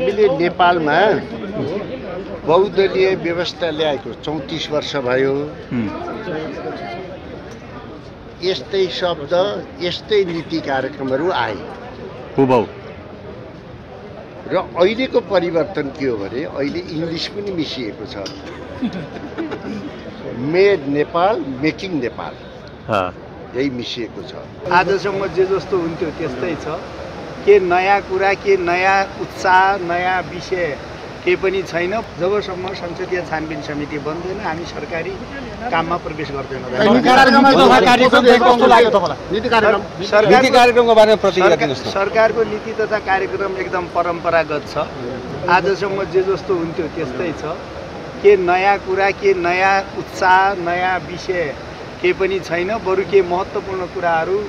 हामीले नेपालमा बहुदलीय व्यवस्था ल्याएको चौतिस वर्ष भयो। यस्तै शब्द यस्तै नीति कार्यक्रमहरू आए। र अहिलेको परिवर्तन के हो भने अहिले इङ्ग्लिस पनि मिसिएको छ। Made Nepal making Nepal. हा, यही मिसिएको छ। आजसम्म जे जस्तो हुन्थ्यो त्यस्तै छ। के नयाँ कुरा के नयाँ उत्साह नयाँ विषय केही पनि छैन। जबसम्म संसदीय छानबिन समिति बन्दैन हामी सरकारी काममा प्रवेश गर्दैनौँ। सरकारको- नीति कार्यक्रमको बारेमा प्रतिक्रिया सरकार- दिनुहोस् न। सरकारको नीति तथा कार्यक्रम एकदम परम्परागत छ। आजसम्म जे जस्तो हुन्थ्यो त्यस्तै छ। के नयाँ कुरा के नयाँ उत्साह नयाँ विषय केही पनि छैन बरु के महत्त्वपूर्ण कुराहरू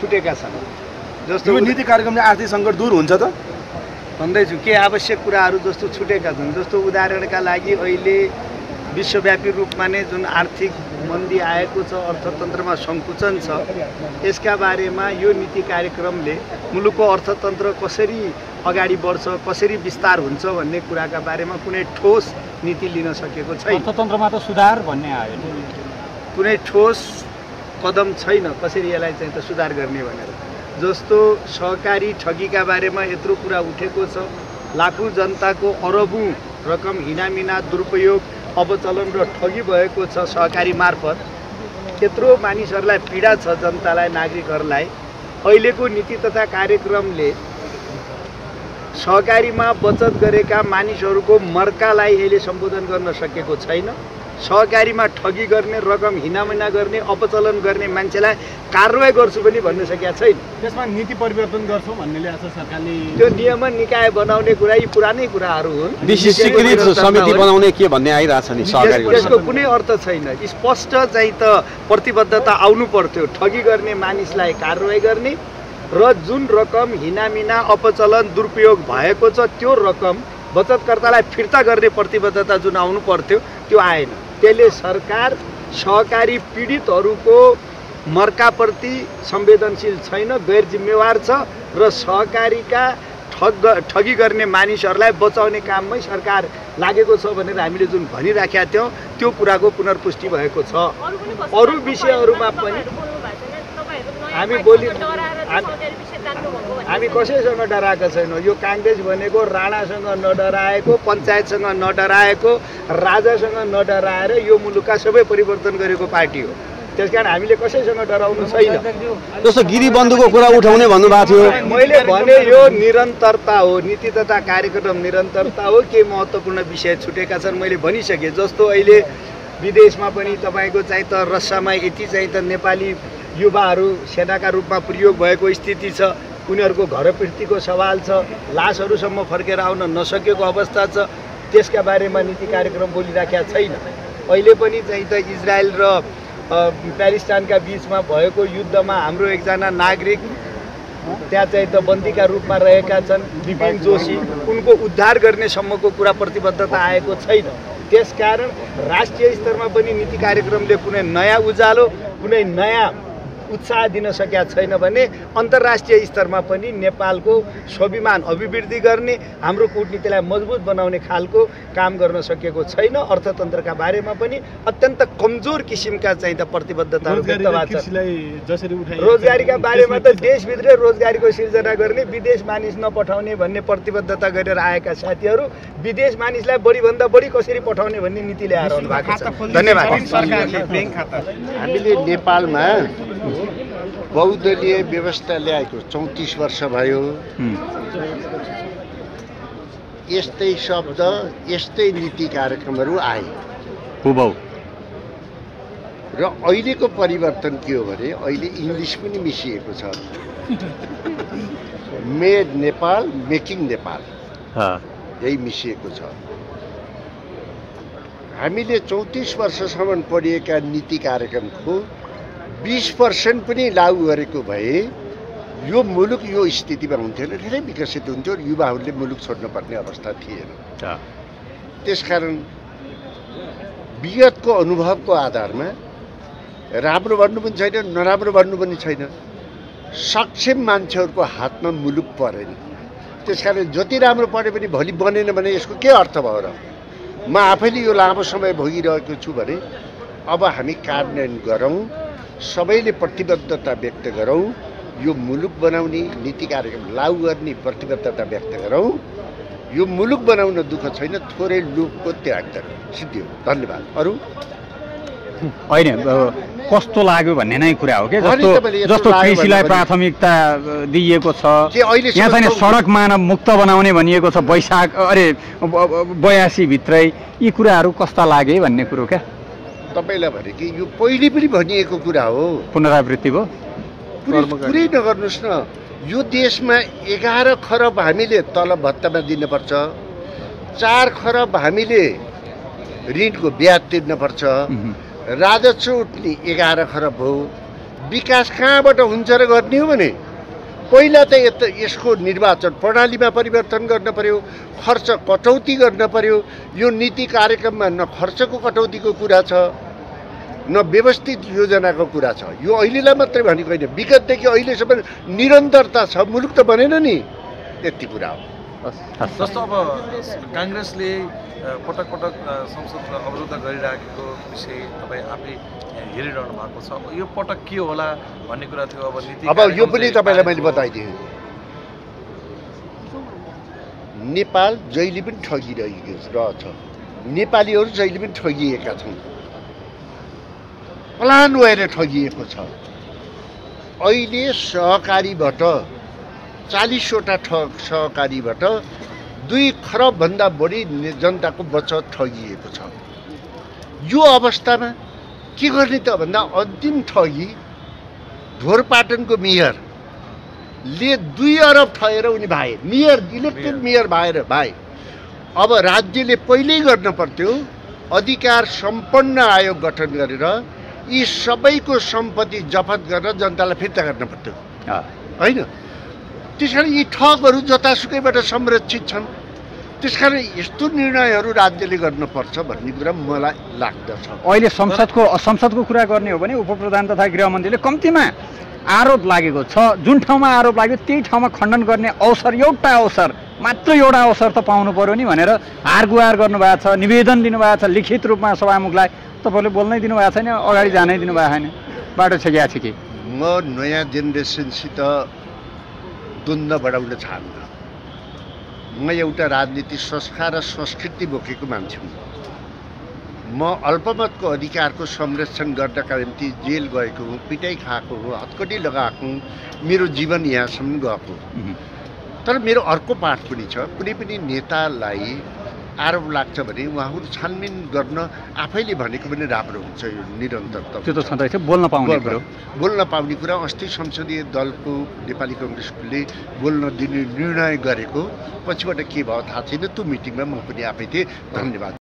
छुटेका छन्। जस्तो यो नीति कार्यक्रमले आर्थिक सङ्कट दूर हुन्छ त? भन्दैछु के आवश्यक कुराहरू जस्तो छुटेका छन्? जस्तो उदाहरणका लागि अहिले विश्वव्यापी रूपमा नै जुन आर्थिक मन्दी आएको छ अर्थतन्त्रमा सङ्कुचन छ यसका बारेमा यो नीति कार्यक्रमले मुलुकको अर्थतन्त्र कसरी अगाडि बढ्छ कसरी विस्तार हुन्छ भन्ने कुराका बारेमा कुनै ठोस नीति लिन सकेको छैन। अर्थतन्त्रमा त सुधार भन्ने आयो। कुनै ठोस कदम छैन कसरी यसलाई चाहिँ त सुधार गर्ने भनेर? जस्तो सहकारी ठगीका बारेमा यत्रो कुरा उठेको छ लाखौँ जनताको अरबौँ रकम हिनामिना दुरुपयोग अवचलन र ठगी भएको छ सहकारी मार्फत। यत्रो मानिसहरूलाई पीडा छ जनतालाई नागरिकहरूलाई। अहिलेको नीति तथा कार्यक्रमले सहकारीमा बचत गरेका मानिसहरूको मर्कालाई यसले सम्बोधन गर्न सकेको छैन। सहकारीमा ठगी गर्ने रकम हिनामिना गर्ने अपचलन गर्ने मान्छेलाई कारवाही गर्छु पनि भन्न सकेका छैन। त्यसमा नीति परिवर्तन गर्छौँ भन्ने ल्याएको छ सरकारले त्यो नियमन निकाय बनाउने कुरा यी पुरानै कुराहरू हुन्। विशिष्टीकृत समिति बनाउने के भन्ने आइरहेछ नि त्यसको कुनै अर्थ छैन। स्पष्ट चाहिँ त प्रतिबद्धता आउनु पर्थ्यो। ठगी गर्ने मानिसलाई कारवाही गर्ने र जुन रकम हिनामिना अपचलन दुरुपयोग भएको छ त्यो रकम बचतकर्तालाई फिर्ता गर्ने प्रतिबद्धता जुन आउनु पर्थ्यो त्यो आएन। त्यसले सरकार सहकारी पीडितहरूको मर्काप्रति संवेदनशील छैन गैर जिम्मेवार छ र सहकारीका ठग ठगी गर्ने मानिसहरूलाई बचाउने काममै सरकार लागेको छ भनेर हामीले जुन भनिराखेका थियौँ त्यो कुराको पुनर्पुष्टि भएको छ। अरू विषयहरूमा पनि हामी बोली हामी कसैसँग डराएका छैनौँ। यो काङ्ग्रेस भनेको राणासँग नडराएको पञ्चायतसँग नडराएको राजासँग नडराएर यो मुलुकका सबै परिवर्तन गरेको पार्टी हो। त्यस कारण हामीले कसैसँग डराउनु छैन। जस्तो गिरीबन्धुको कुरा उठाउने भन्नुभएको थियो। मैले भने यो निरन्तरता हो नीति तथा कार्यक्रम निरन्तरता हो के महत्त्वपूर्ण विषय छुटेका छन् मैले भनिसकेँ। जस्तो अहिले विदेशमा पनि तपाईँको चाहिँ त रसामा यति चाहिँ त नेपाली युवाहरू सेनाका रूपमा प्रयोग भएको स्थिति छ। उनीहरूको घरपृष्ठिको सवाल छ लासहरूसम्म फर्केर आउन नसकेको अवस्था छ त्यसका बारेमा नीति कार्यक्रम बोलिराखेका छैन। अहिले पनि चाहिँ त इजरायल र प्यालेस्टाइनका बिचमा भएको युद्धमा हाम्रो एकजना नागरिक त्यहाँ चाहिँ त बन्दीका रूपमा रहेका छन् विपिन जोशी। उनको उद्धार गर्नेसम्मको कुरा प्रतिबद्धता आएको छैन। त्यसकारण राष्ट्रिय स्तरमा पनि नीति कार्यक्रमले कुनै नयाँ उज्यालो कुनै नयाँ उत्साह दिन सकेका छैन भने अन्तर्राष्ट्रिय स्तरमा पनि नेपालको स्वाभिमान अभिवृद्धि गर्ने हाम्रो कुटनीतिलाई मजबुत बनाउने खालको काम गर्न सकेको छैन। अर्थतन्त्रका बारेमा पनि अत्यन्त कमजोर किसिमका चाहिँ त प्रतिबद्धताहरू व्यक्त भएको छ। रोजगारीका बारेमा त देशभित्रै रोजगारीको सिर्जना गर्ने विदेश मानिस नपठाउने भन्ने प्रतिबद्धता गरेर आएका साथीहरू विदेश मानिसलाई बढीभन्दा बढी कसरी पठाउने भन्ने नीति ल्याएर आउनु भएको छ। धन्यवाद। हामीले नेपालमा बहुदलीय व्यवस्था ल्याएको चौतिस वर्ष भयो। यस्तै शब्द यस्तै नीति कार्यक्रमहरू आए। हुबौ र अहिलेको परिवर्तन के हो भने अहिले इङ्ग्लिस पनि मिसिएको छ। Made Nepal making Nepal. हा, यही मिसिएको छ। हामीले चौतिस वर्षसम्म पढिएका नीति कार्यक्रमको बिस पर्सेन्ट पनि लागू गरेको भए यो मुलुक यो स्थितिमा हुन्थेन धेरै विकसित हुन्थ्यो युवाहरूले मुलुक छोड्नुपर्ने अवस्था थिएन। त्यसकारण विगतको अनुभवको आधारमा राम्रो भन्नु पनि छैन नराम्रो भन्नु पनि छैन। सक्षम मान्छेहरूको हातमा मुलुक परेन। त्यस कारण जति राम्रो पढे पनि भोलि बनेन भने यसको के अर्थ भयो र? म आफैले यो लामो समय भोगिरहेको छु भने अब हामी कार्यान्वयन गरौँ। सबैले प्रतिबद्धता व्यक्त गरौँ यो मुलुक बनाउने नीति कार्यक्रम लागू गर्ने प्रतिबद्धता व्यक्त गरौँ। यो मुलुक बनाउन दुःख छैन थोरै लुकको त्याग गरौँ। सिद्धि हो। धन्यवाद। अरू? होइन कस्तो लाग्यो भन्ने नै कुरा हो कि? जस्तो जस्तो कृषिलाई प्राथमिकता दिइएको छ। यहाँ चाहिँ सडक मानव मुक्त बनाउने भनिएको छ वैशाख अरे बयासी भित्रै यी कुराहरू कस्ता लागे भन्ने कुरो क्या? तपाईँलाई भने कि यो पहिले पनि भनिएको कुरा हो। पुनरावृत्ति भयो। पुरै नगर्नुहोस् न। यो देशमा एघार खरब हामीले तलब भत्तामा दिनुपर्छ। चार खरब हामीले ऋणको ब्याज तिर्नुपर्छ। राजस्व उठ्ने एघार खरब हो। विकास कहाँबाट हुन्छ र गर्ने हो भने? पहिला त यसको निर्वाचन प्रणालीमा परिवर्तन गर्न पर्यो खर्च कटौती गर्न पर्यो। यो नीति कार्यक्रममा न खर्चको कटौतीको कुरा छ न व्यवस्थित योजनाको कुरा छ। यो अहिलेलाई मात्रै भनेको होइन। विगतदेखि अहिलेसम्म निरन्तरता छ। मुलुक त बनेन नि। यति कुरा हो। जस्तो अब काङ्ग्रेसले पटक पटक संसदमा अवरुद्ध गरिराखेको विषय तपाईँ आफै हेरिरहनु भएको छ। यो पटक के होला भन्ने कुरा थियो अब नीति अब यो पनि तपाईँलाई मैले बताइदिएँ। नेपाल जहिले पनि ठगिरहेको रहेछ। नेपालीहरू जहिले पनि ठगिएका छन्। प्लान भएर ठगिएको छ। अहिले सहकारीबाट चालिसवटा ठग सहकारीबाट दुई खरबभन्दा बढी जनताको बचत ठगिएको छ। यो अवस्थामा के गर्ने त भन्दा अन्तिम ठगी ढोरपाटनको मेयर ले दुई अरब ठगेर उनी भाए। Mayor elected mayor. भएर भाए। अब राज्यले पहिल्यै गर्न पर्थ्यो अधिकार सम्पन्न आयोग गठन गरेर यी सबैको सम्पत्ति जफत गरेर जनतालाई फिर्ता गर्न पर्थ्यो। होइन? त्यस कारण यी ठगहरू जतासुकैबाट संरक्षित छन्। त्यस कारण यस्तो निर्णयहरू राज्यले गर्नुपर्छ भन्ने कुरा मलाई लाग्दछ। अहिले संसदको संसदको कुरा गर्ने हो भने उप प्रधान तथा गृहमन्त्रीले कम्तीमा आरोप लागेको छ। जुन ठाउँमा आरोप लाग्यो त्यही ठाउँमा खण्डन गर्ने अवसर एउटा अवसर मात्र एउटा अवसर त पाउनु पर्यो नि भनेर हार गुहार गर्नुभएको छ निवेदन दिनुभएको छ लिखित रूपमा सभामुखलाई। तपाईँले बोल्नै दिनुभएको छैन अगाडि जानै दिनुभएको छैन। बाटो छेकिया छ कि म नयाँ जेनेरेसनसित द्वन्द्व बढाउन चाहन्न। म एउटा राजनीति संस्कार र संस्कृति बोकेको मान्छे हुँ। म अल्पमतको अधिकारको संरक्षण गर्नका निम्ति जेल गएको हुँ पिटाइ खाएको हुँ हतकटी लगाएको हुँ मेरो जीवन यहाँसम्म गएको। तर मेरो अर्को पाठ पनि छ। कुनै पनि नेतालाई आरोप लाग्छ भने उहाँहरू छानबिन गर्न आफैले भनेको पनि राम्रो हुन्छ यो निरन्तरता त्यो त छँदैछ। बोल्न पाउने कुरो। बोल्न पाउने कुरा अस्ति संसदीय दलको नेपाली कङ्ग्रेसले बोल्न दिने निर्णय गरेको। पछिबाट के भयो थाहा छैन। त्यो मिटिङमा म पनि आफै थिएँ। धन्यवाद।